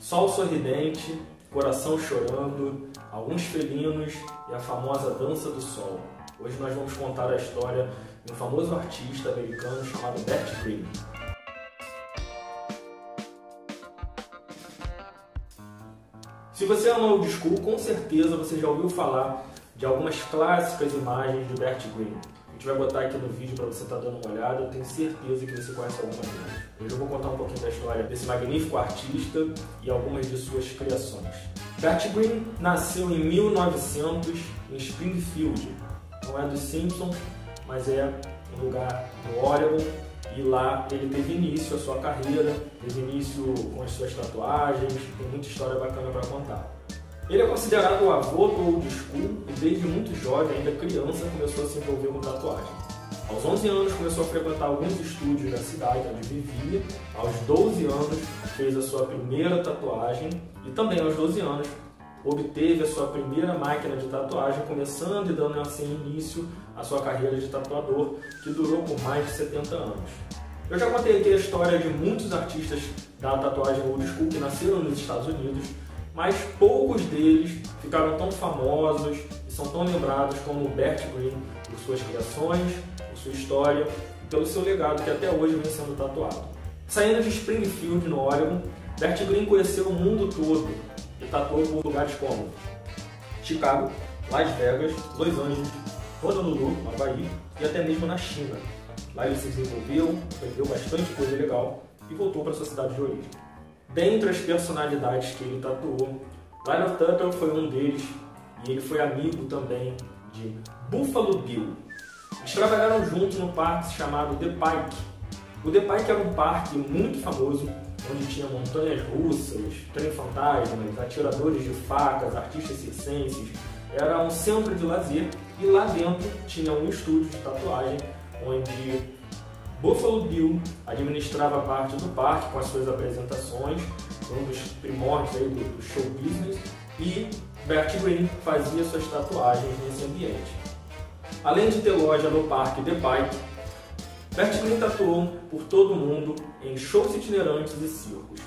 Sol sorridente, coração chorando, alguns felinos e a famosa dança do sol. Hoje nós vamos contar a história de um famoso artista americano chamado Bert Green. Se você um old school, com certeza você já ouviu falar de algumas clássicas imagens de Bert Green. A gente vai botar aqui no vídeo para você estar tá dando uma olhada, eu tenho certeza que você conhece algumas delas. Hoje eu vou contar um pouquinho da história desse magnífico artista e algumas de suas criações. Bert Green nasceu em 1900 em Springfield. Não é dos Simpsons, mas é um lugar no Oregon. E lá ele teve início a sua carreira, teve início com as suas tatuagens, tem muita história bacana para contar. Ele é considerado o avô do old school e desde muito jovem, ainda criança, começou a se envolver com tatuagem. Aos 11 anos começou a frequentar alguns estúdios da cidade onde vivia. Aos 12 anos fez a sua primeira tatuagem e também aos 12 anos obteve a sua primeira máquina de tatuagem, começando e dando assim início à sua carreira de tatuador, que durou por mais de 70 anos. Eu já contei aqui a história de muitos artistas da tatuagem old school que nasceram nos Estados Unidos, mas poucos deles ficaram tão famosos são tão lembrados como Bert Green por suas criações, por sua história e pelo seu legado que até hoje vem sendo tatuado. Saindo de Springfield, no Oregon, Bert Green conheceu o mundo todo e tatuou por lugares como Chicago, Las Vegas, Los Angeles, Honolulu, no Havaí e até mesmo na China. Lá ele se desenvolveu, aprendeu bastante coisa legal e voltou para sua cidade de origem. Dentre as personalidades que ele tatuou, Lionel Tuttle foi um deles e ele foi amigo também de Buffalo Bill. Eles trabalharam juntos no parque chamado The Pike. O The Pike era um parque muito famoso, onde tinha montanhas russas, trem fantasmas, atiradores de facas, artistas circenses. Era um centro de lazer e lá dentro tinha um estúdio de tatuagem onde Buffalo Bill administrava parte do parque com as suas apresentações, um dos primórdios aí do, show business, e Bert Green fazia suas tatuagens nesse ambiente. Além de ter loja no parque The Pike, Bert Green tatuou por todo o mundo em shows itinerantes e circos.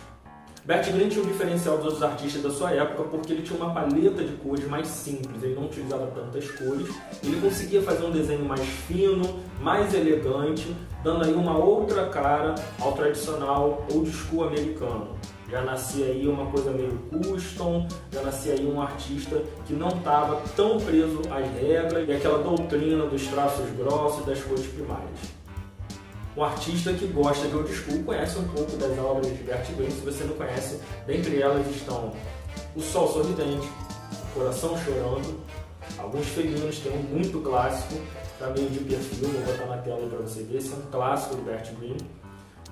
Bert Green tinha um diferencial dos outros artistas da sua época porque ele tinha uma paleta de cores mais simples, ele não utilizava tantas cores, ele conseguia fazer um desenho mais fino, mais elegante, dando aí uma outra cara ao tradicional old school americano. Já nascia aí uma coisa meio custom, já nascia aí um artista que não estava tão preso às regras e aquela doutrina dos traços grossos das cores primárias. Um artista que gosta de old school conhece um pouco das obras de Bert Green. Se você não conhece, dentre elas estão O Sol Sorridente, O Coração Chorando, alguns felinos, tem um muito clássico, está meio de perfil, vou botar na tela para você ver, esse é um clássico do Bert Green.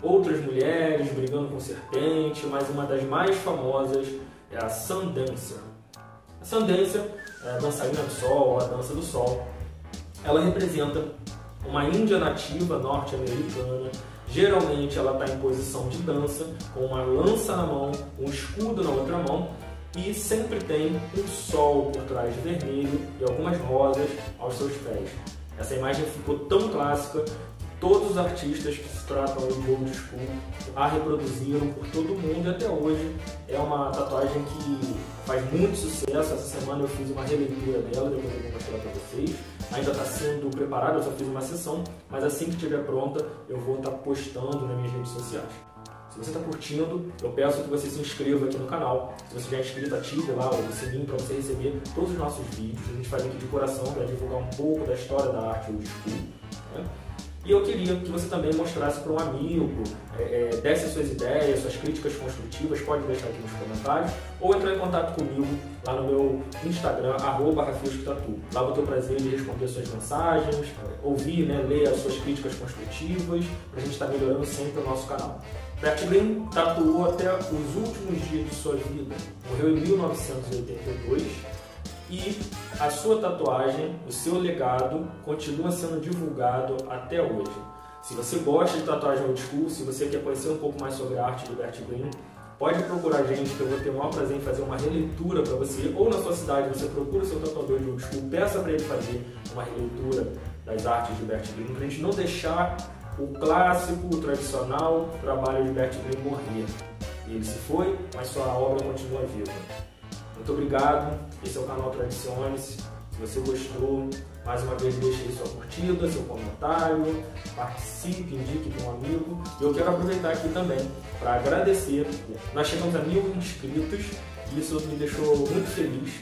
Outras mulheres brigando com serpente, mas uma das mais famosas é a Sundancer. A Sundancer é a dançarina do sol, a dança do sol. Ela representa uma índia nativa norte-americana. Geralmente ela está em posição de dança, com uma lança na mão, um escudo na outra mão e sempre tem um sol por trás de vermelho e algumas rosas aos seus pés. Essa imagem ficou tão clássica todos os artistas que se tratam de old school a reproduziram por todo mundo e até hoje é uma tatuagem que faz muito sucesso. Essa semana eu fiz uma releitura dela, depois eu vou mostrar para vocês. Ainda está sendo preparada, eu só fiz uma sessão, mas assim que estiver pronta eu vou estar tá postando nas minhas redes sociais. Se você está curtindo, eu peço que você se inscreva aqui no canal. Se você já é inscrito, ative lá o sininho para você receber todos os nossos vídeos. A gente faz aqui de coração para divulgar um pouco da história da arte old school. Né? E eu queria que você também mostrasse para um amigo, é, é, desse suas ideias, suas críticas construtivas, pode deixar aqui nos comentários, ou entrar em contato comigo lá no meu Instagram, arroba Tatu. Lá vou ter o prazer de responder suas mensagens, ouvir, né, ler as suas críticas construtivas, para a gente estar tá melhorando sempre o nosso canal. Bert Green tatuou até os últimos dias de sua vida. Morreu em 1982 e a sua tatuagem, o seu legado, continua sendo divulgado até hoje. Se você gosta de tatuagem old school, se você quer conhecer um pouco mais sobre a arte do Bert Green, pode procurar a gente que eu vou ter o maior prazer em fazer uma releitura para você. Ou na sua cidade você procura o seu tatuador de old school, peça para ele fazer uma releitura das artes de Bert Green, para a gente não deixar o clássico, o tradicional trabalho de Bert Green morrer. Ele se foi, mas sua obra continua viva. Muito obrigado. Esse é o canal Tradicione-se. Se você gostou, mais uma vez deixe aí sua curtida, seu comentário, participe, indique para um amigo. E eu quero aproveitar aqui também para agradecer. Nós chegamos a mil inscritos e isso me deixou muito feliz,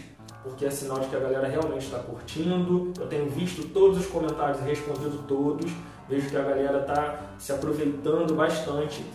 porque é sinal de que a galera realmente está curtindo. Eu tenho visto todos os comentários e respondido todos. Vejo que a galera está se aproveitando bastante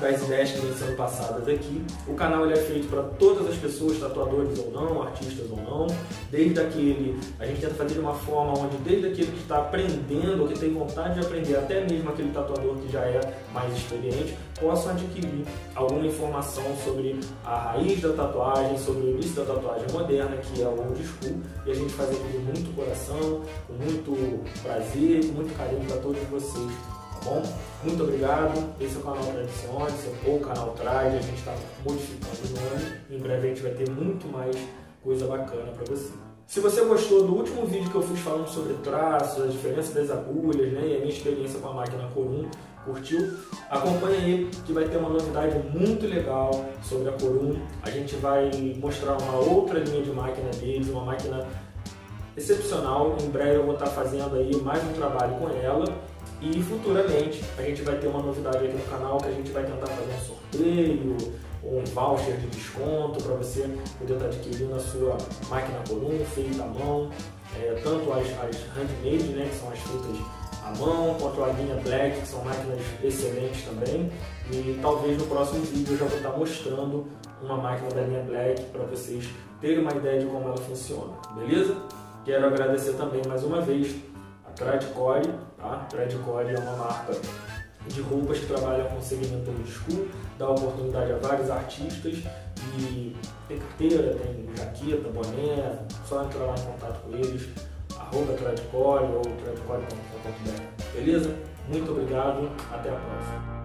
das vêm sendo passadas aqui. O canal é feito para todas as pessoas, tatuadores ou não, artistas ou não. Desde aquele, a gente tenta fazer de uma forma onde desde aquele que está aprendendo, ou que tem vontade de aprender, até mesmo aquele tatuador que já é mais experiente, possam adquirir alguma informação sobre a raiz da tatuagem, sobre o início da tatuagem moderna, que é o old school, e a gente faz aqui com muito coração, com muito prazer, com muito carinho para todos vocês bom? Muito obrigado. Esse é o canal Tradicione, esse é o canal Trade. A gente está modificando o nome. Em breve a gente vai ter muito mais coisa bacana para você. Se você gostou do último vídeo que eu fiz falando sobre traços, a diferença das agulhas né, e a minha experiência com a máquina Corum, curtiu? Acompanhe aí que vai ter uma novidade muito legal sobre a Corum. A gente vai mostrar uma outra linha de máquina deles, uma máquina excepcional. Em breve eu vou estar fazendo aí mais um trabalho com ela e futuramente a gente vai ter uma novidade aqui no canal que a gente vai tentar fazer um sorteio ou um voucher de desconto para você poder estar adquirindo a sua máquina Corum feita à mão, é, tanto as, as handmade, né, que são as feitas à mão, quanto a linha Black, que são máquinas excelentes também. E talvez no próximo vídeo eu já vou estar mostrando uma máquina da linha Black para vocês terem uma ideia de como ela funciona, beleza? Quero agradecer também mais uma vez Tradcore, tá? Tradcore é uma marca de roupas que trabalha com segmento old school, dá oportunidade a vários artistas e tem carteira, tem jaqueta, boné, só entrar lá em contato com eles, arroba Tradcore ou tradcore.com.br, beleza? Muito obrigado, até a próxima.